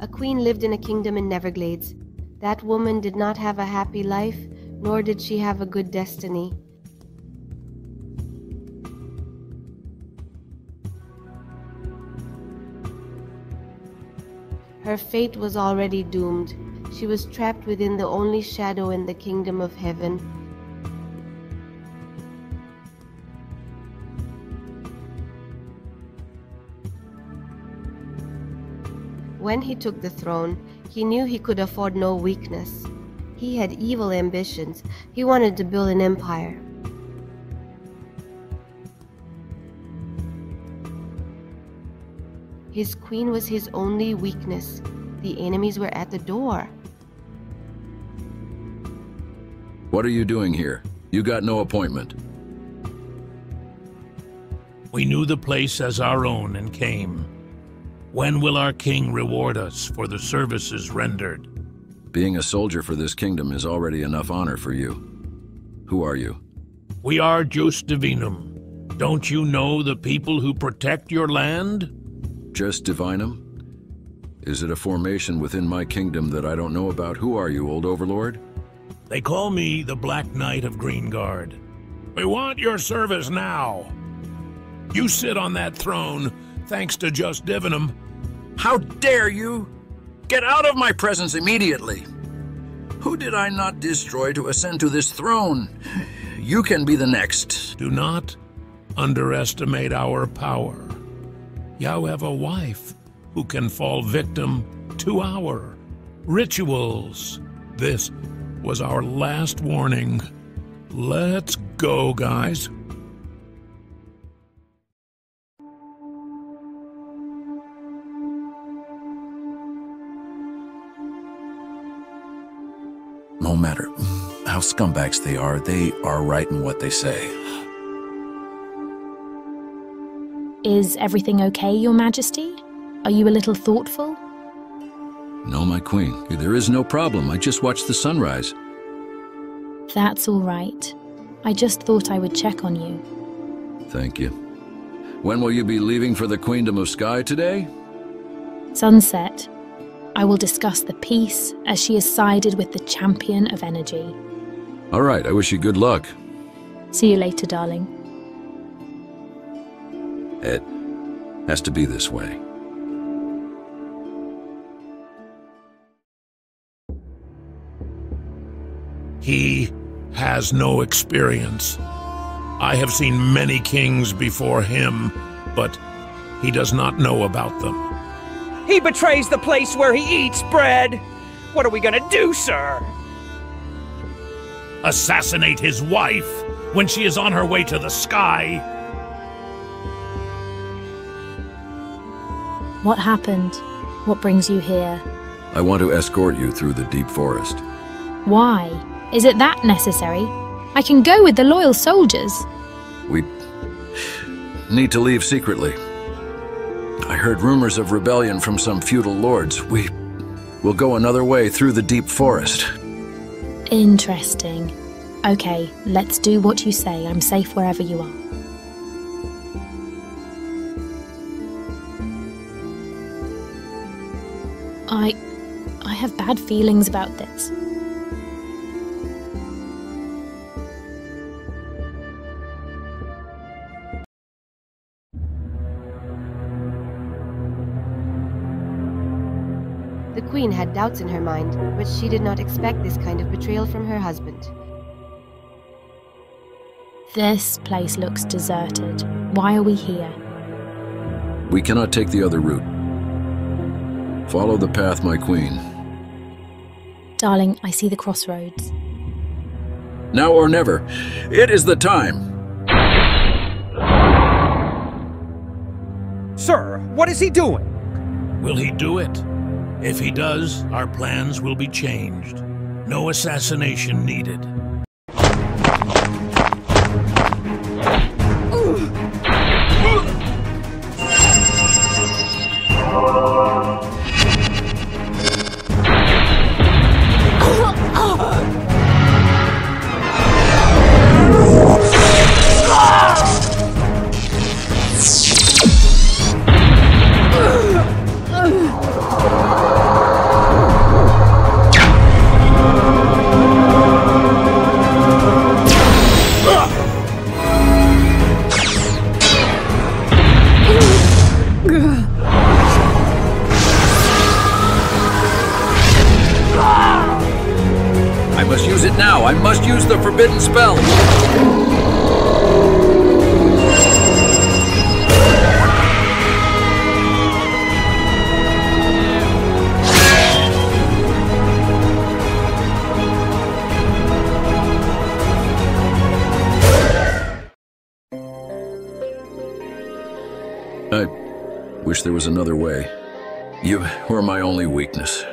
A queen lived in a kingdom in Neverglades. That woman did not have a happy life, nor did she have a good destiny. Her fate was already doomed. She was trapped within the only shadow in the kingdom of heaven. When he took the throne, he knew he could afford no weakness. He had evil ambitions. He wanted to build an empire. His queen was his only weakness. The enemies were at the door. What are you doing here? You got no appointment. We knew the place as our own and came. When will our king reward us for the services rendered? Being a soldier for this kingdom is already enough honor for you. Who are you? We are Jus Divinum. Don't you know the people who protect your land? Jus Divinum? Is it a formation within my kingdom that I don't know about? Who are you, old overlord? They call me the Black Knight of Greenguard. We want your service now. You sit on that throne thanks to Jus Divinum. How dare you! Get out of my presence immediately! Who did I not destroy to ascend to this throne? You can be the next. Do not underestimate our power. You have a wife who can fall victim to our rituals. This was our last warning. Let's go, guys. No matter how scumbags they are, they are right in what they say. Is everything okay, Your Majesty? Are you a little thoughtful? No, my queen. There is no problem. I just watched the sunrise. That's all right. I just thought I would check on you. Thank you. When will you be leaving for the Queendom of Sky today? Sunset. I will discuss the peace as she has sided with the champion of energy. All right, I wish you good luck. See you later, darling. It has to be this way. He has no experience. I have seen many kings before him, but he does not know about them. He betrays the place where he eats bread! What are we gonna do, sir? Assassinate his wife when she is on her way to the sky. What happened? What brings you here? I want to escort you through the deep forest. Why? Is it that necessary? I can go with the loyal soldiers. We need to leave secretly. Heard rumors of rebellion from some feudal lords. We will go another way through the deep forest. Interesting. Okay, let's do what you say. I'm safe wherever you are. I. I have bad feelings about this. Had doubts in her mind, but she did not expect this kind of betrayal from her husband. This place looks deserted. Why are we here? We cannot take the other route. Follow the path, my queen. Darling, I see the crossroads. Now or never. It is the time. Sir, what is he doing? Will he do it? If he does, our plans will be changed. No assassination needed. The forbidden spell! I wish there was another way. You were my only weakness.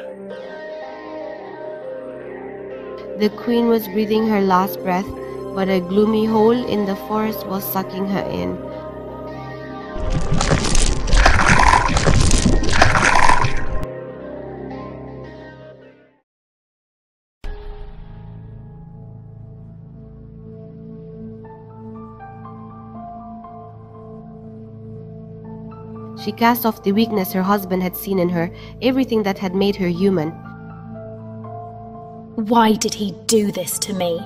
The queen was breathing her last breath, but a gloomy hole in the forest was sucking her in. She cast off the weakness her husband had seen in her, everything that had made her human. Why did he do this to me?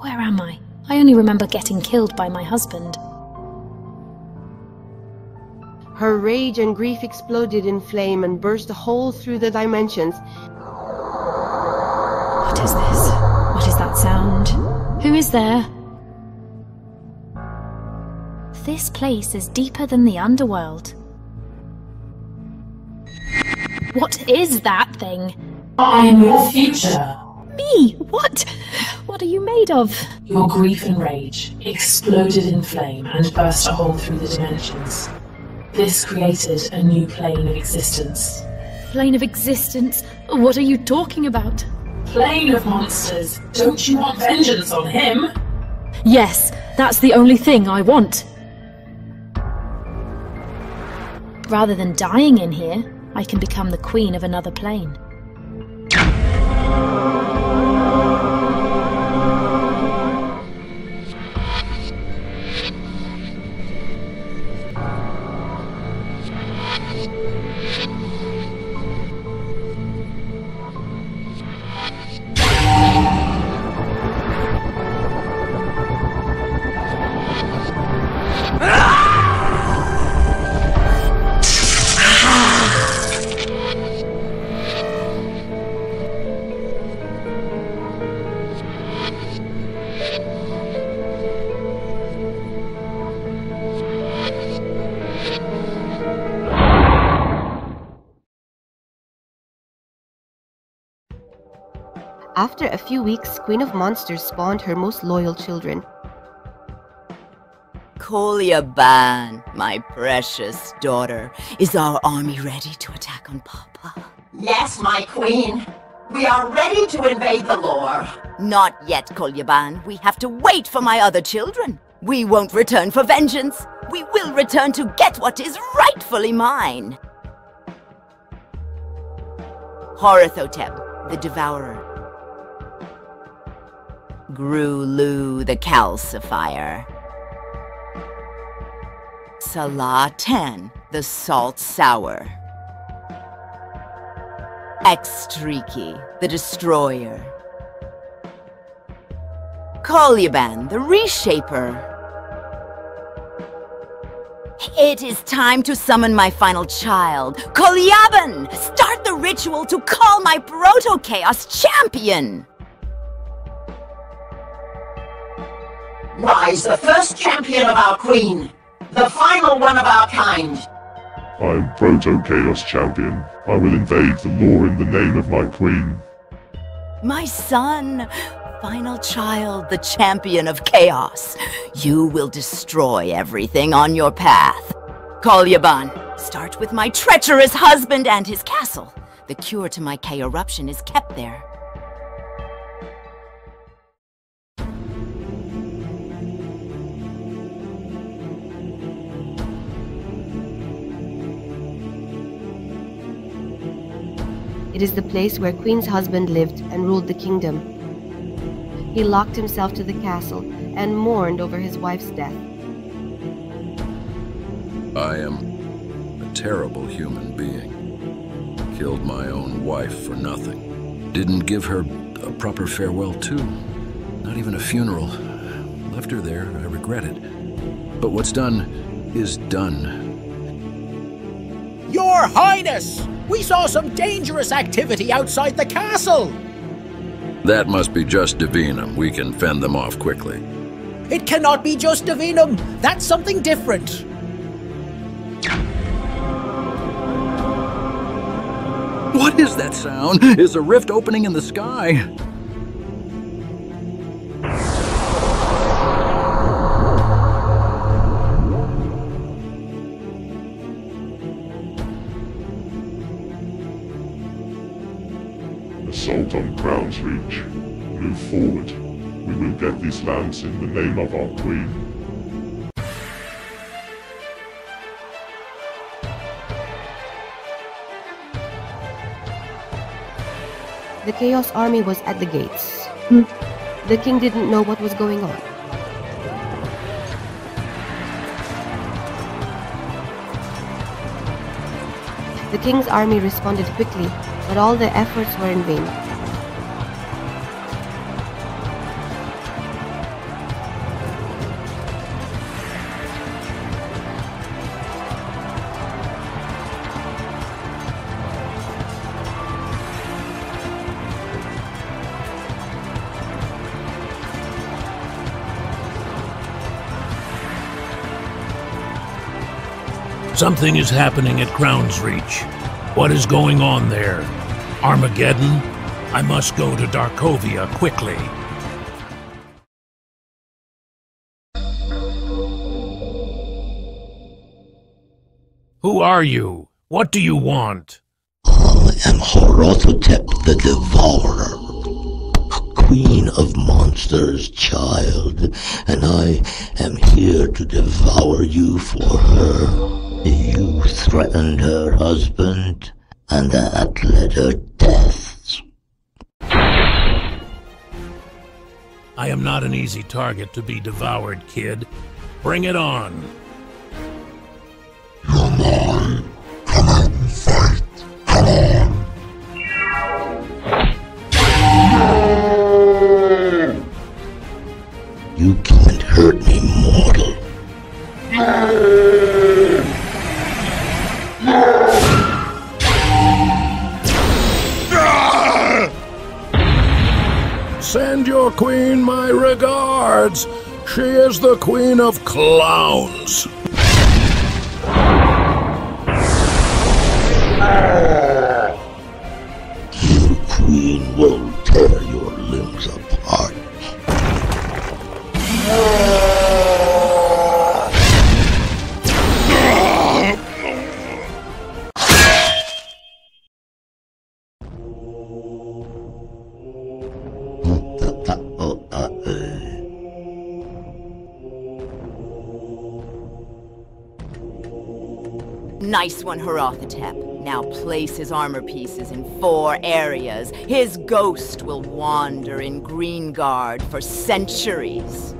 Where am I? I only remember getting killed by my husband. Her rage and grief exploded in flame and burst a hole through the dimensions. What is this? What is that sound? Who is there? This place is deeper than the underworld. What is that thing? I'm your future. Me? What? What are you made of? Your grief and rage exploded in flame and burst a hole through the dimensions. This created a new plane of existence. Plane of existence? What are you talking about? Plane of monsters. Don't you want vengeance on him? Yes, that's the only thing I want. Rather than dying in here, I can become the queen of another plane. After a few weeks, Queen of Monsters spawned her most loyal children. Kolyaban, my precious daughter, is our army ready to attack on Papa? Yes, my queen. We are ready to invade the lore. Not yet, Kolyaban. We have to wait for my other children. We won't return for vengeance. We will return to get what is rightfully mine. Horothotep, the Devourer. Grou'luu, the Calcifier. Sa-Laatan, the Salt Sour. Extriki, the Destroyer. Kolyaban, the Reshaper. It is time to summon my final child, Kolyaban! Start the ritual to call my Proto-Chaos champion! Rise, the first champion of our queen. The final one of our kind. I'm Proto-Chaos Champion. I will invade the lore in the name of my queen. My son, final child, the champion of chaos. You will destroy everything on your path. Kolyaban, start with my treacherous husband and his castle. The cure to my K eruption is kept there. It is the place where Queen's husband lived and ruled the kingdom. He locked himself to the castle and mourned over his wife's death. I am a terrible human being. Killed my own wife for nothing. Didn't give her a proper farewell, too. Not even a funeral. Left her there, I regret it. But what's done is done. Your Highness! We saw some dangerous activity outside the castle! That must be Jus Divinum. We can fend them off quickly. It cannot be Jus Divinum. That's something different. What is that sound? Is a rift opening in the sky? Move forward. We will get these lands in the name of our queen. The Chaos Army was at the gates. Hmm. The king didn't know what was going on. The king's army responded quickly, but all their efforts were in vain. Something is happening at Crown's Reach. What is going on there? Armageddon? I must go to Darkovia quickly. Who are you? What do you want? I am Horothotep the Devourer, queen of monsters, child, and I am here to devour you for her. You threatened her husband, and that led her death. I am not an easy target to be devoured, kid. Bring it on. You're mine. The queen of clowns. Ah! Your queen will tear your limbs apart. One, Horothotep. Now place his armor pieces in four areas. His ghost will wander in Greenguard for centuries.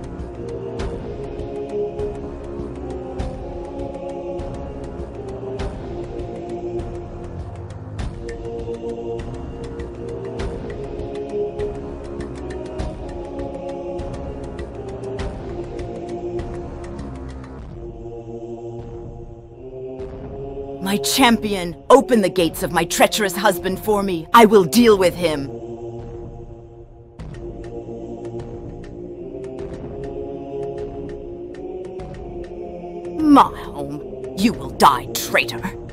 My champion, open the gates of my treacherous husband for me. I will deal with him. My home. You will die, traitor.